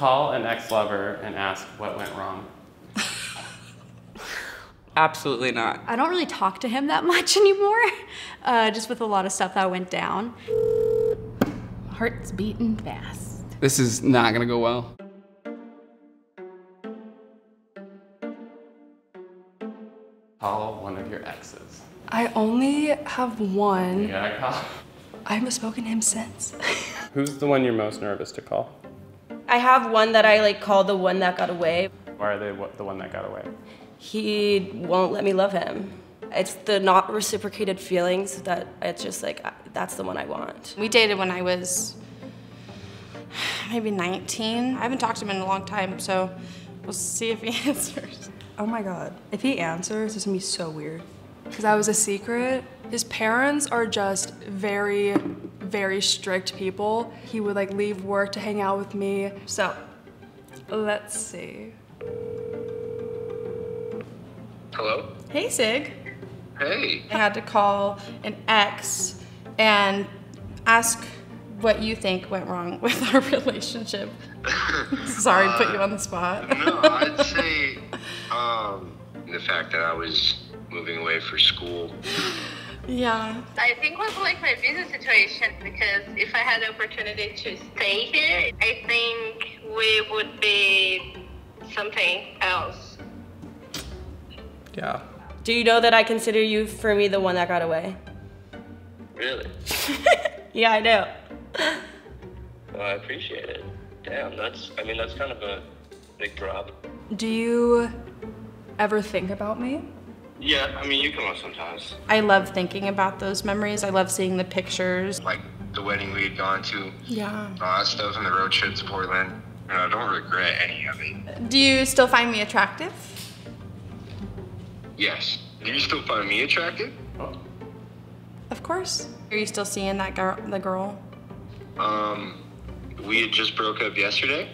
Call an ex-lover and ask what went wrong. Absolutely not. I don't really talk to him that much anymore, uh, just with a lot of stuff that went down. Heart's beating fast. This is not gonna go well. Call one of your exes. I only have one. You gotta call. I haven't spoken to him since. Who's the one you're most nervous to call? I have one that I like call the one that got away. Why are they the one that got away? He won't let me love him. It's the not reciprocated feelings that it's just like that's the one I want. We dated when I was maybe 19. I haven't talked to him in a long time, so we'll see if he answers. Oh my god. If he answers, it's gonna be so weird. Because that was a secret. His parents are just very, very strict people. He would like leave work to hang out with me. So, let's see. Hello? Hey, Sig. Hey. I had to call an ex and ask what you think went wrong with our relationship. Sorry, to put you on the spot. No, I'd say um, the fact that I was moving away for school. Yeah. I think was like my visa situation because if I had the opportunity to stay here, I think we would be something else. Yeah. Do you know that I consider you for me the one that got away? Really? Yeah, I know. Well, I appreciate it. Damn, that's, I mean, that's kind of a big drop. Do you ever think about me? Yeah, I mean, you come up sometimes. I love thinking about those memories. I love seeing the pictures. Like the wedding we had gone to, Yeah. all that stuff, and the road trip to Portland. And I don't regret any of it. Do you still find me attractive? Yes. Do you still find me attractive? Of course. Are you still seeing that girl, the girl? Um, we had just broke up yesterday.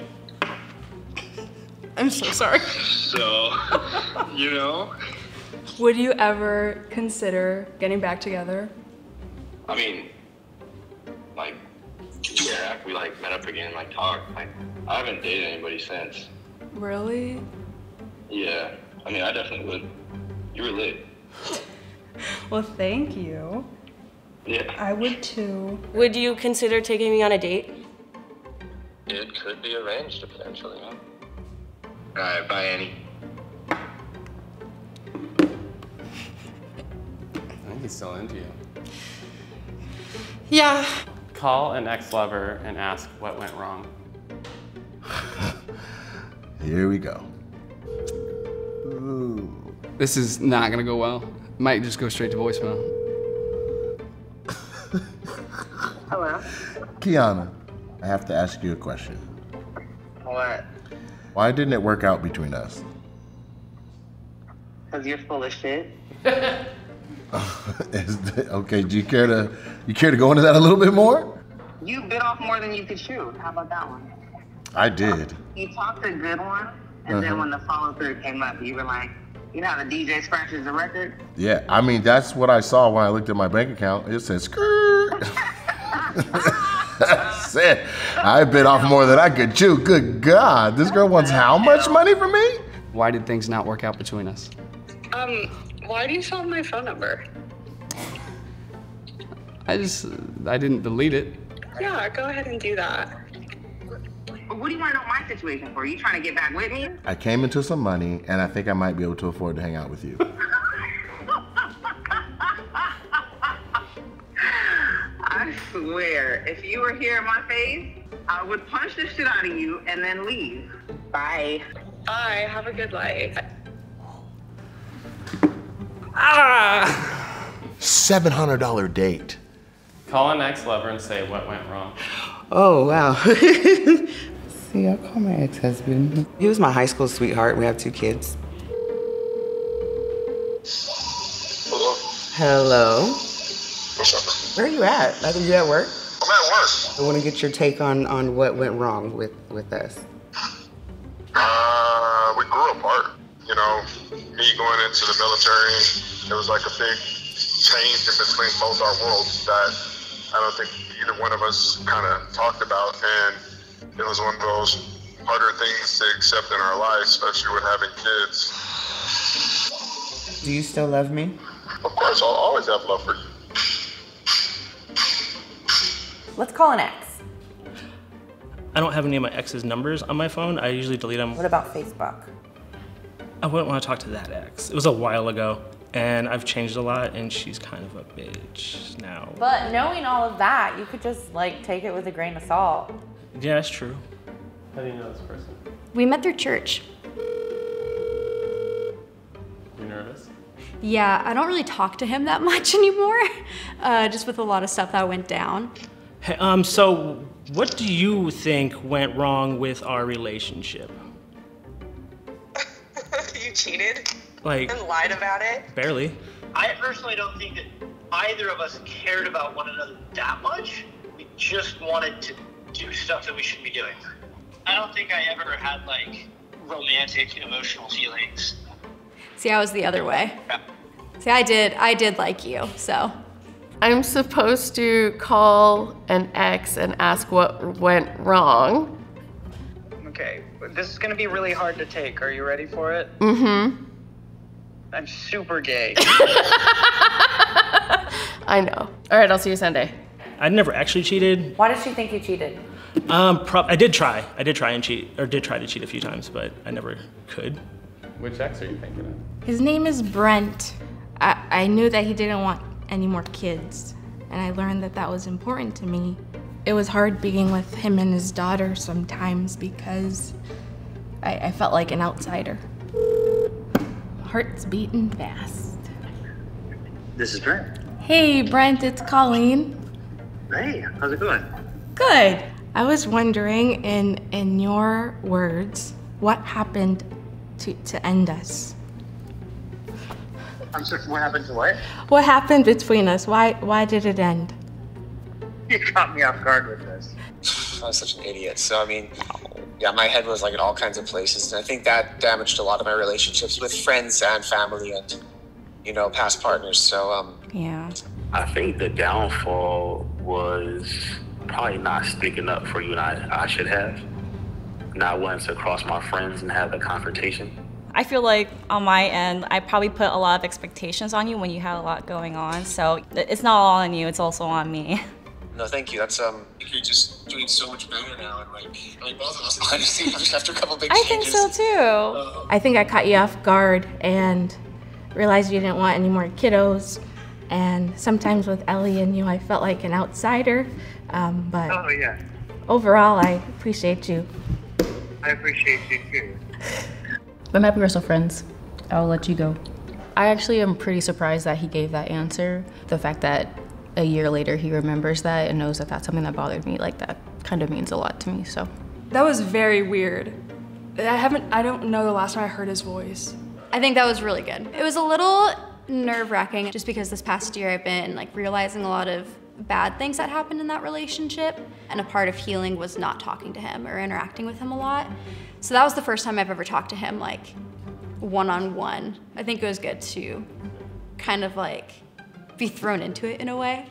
I'm so sorry. So, you know, Would you ever consider getting back together? I mean, like, yeah, if we like met up again, like talked, like, I haven't dated anybody since. Really? Yeah, I mean, I definitely would. You were lit. Well, thank you. Yeah. I would too. Would you consider taking me on a date? It could be arranged potentially, huh? All right, bye, Annie. Think he's still into you. Yeah. Call an ex-lover and ask what went wrong. Here we go. Ooh. This is not gonna go well. Might just go straight to voicemail. Hello? Kiana, I have to ask you a question. What? Why didn't it work out between us? Because you're full of shit. Is the- okay, do you care to you care to go into that a little bit more? You bit off more than you could chew. How about that one? I did. You talked a good one, and then Uh-huh. when the follow through came up, you were like, you know how the DJ scratches the record? Yeah, I mean that's what I saw when I looked at my bank account. It said skirt. That's it. I bit off more than I could chew. Good God, this girl wants how much money from me? Why did things not work out between us? Um, why do you still have my phone number? I just, I didn't delete it. Yeah, go ahead and do that. What do you want to know my situation for? Are you trying to get back with me? I came into some money, and I think I might be able to afford to hang out with you. I swear, if you were here in my face, I would punch the shit out of you and then leave. Bye. Bye. Have a good life. Seven hundred dollar date. Call an ex-lover and say what went wrong. Oh, wow. See, I call my ex husband. He was my high school sweetheart. We have two kids. Hello. What's up? Where are you at? Are you at work? I'm at work. I want to get your take on, on what went wrong with, with us. Into the military, It was like a big change in between both our worlds that I don't think either one of us kind of talked about. And it was one of those harder things to accept in our lives, especially with having kids. Do you still love me? Of course, I'll always have love for you. Let's call an ex. I don't have any of my ex's numbers on my phone. I usually delete them. What about Facebook? I wouldn't want to talk to that ex. It was a while ago, and I've changed a lot, and she's kind of a bitch now. But knowing all of that, you could just like take it with a grain of salt. Yeah, that's true. How do you know this person? We met through church. You nervous? Yeah, I don't really talk to him that much anymore, uh, just with a lot of stuff that went down. Hey, um, so what do you think went wrong with our relationship? You cheated Like, and lied about it. barely. I personally don't think that either of us cared about one another that much. We just wanted to do stuff that we shouldn't be doing. I don't think I ever had like romantic emotional feelings. See, I was the other way. See, I did, I did like you, so. I'm supposed to call an ex and ask what went wrong. Okay, this is gonna be really hard to take. Are you ready for it? Mm-hmm. I'm super gay. I know. All right, I'll see you Sunday. I never actually cheated. Why did she think you cheated? Um, prob- I did try. I did try and cheat, or did try to cheat a few times, but I never could. Which ex are you thinking of? His name is Brent. I, I knew that he didn't want any more kids, and I learned that that was important to me. It was hard being with him and his daughter sometimes because I, I felt like an outsider. Heart's beating fast. this is Brent. Hey, Brent, it's Colleen. Hey, how's it going? Good. I was wondering, in in your words, what happened to to end us? I'm sorry, what happened to what? What happened between us? Why why did it end? You caught me off guard with this. I was such an idiot. So, I mean, yeah, my head was like in all kinds of places. And I think that damaged a lot of my relationships with friends and family and, you know, past partners. So, um, Yeah. I think the downfall was probably not sticking up for you and I. I should have. Not wanting to cross my friends and have a confrontation. I feel like on my end, I probably put a lot of expectations on you when you had a lot going on. So it's not all on you, it's also on me. no, thank you. That's, um, I think you're just doing so much better now. And, like, I mean, both of us, honestly, just after a couple big I think so too. I think I caught you off guard and realized you didn't want any more kiddos. And sometimes with Ellie and you, I felt like an outsider. Um, but Oh, yeah. overall, I appreciate you. I appreciate you too. I'm happy We're still friends. I'll let you go. I actually am pretty surprised that he gave that answer. The fact that a year later he remembers that and knows that that's something that bothered me, like that kind of means a lot to me. So That was very weird. I haven't, I don't know the last time I heard his voice. I think that was really good. It was a little nerve wracking just because this past year I've been like realizing a lot of bad things that happened in that relationship. And a part of healing was not talking to him or interacting with him a lot. So that was the first time I've ever talked to him like one on one. I think it was good to kind of like be thrown into it in a way.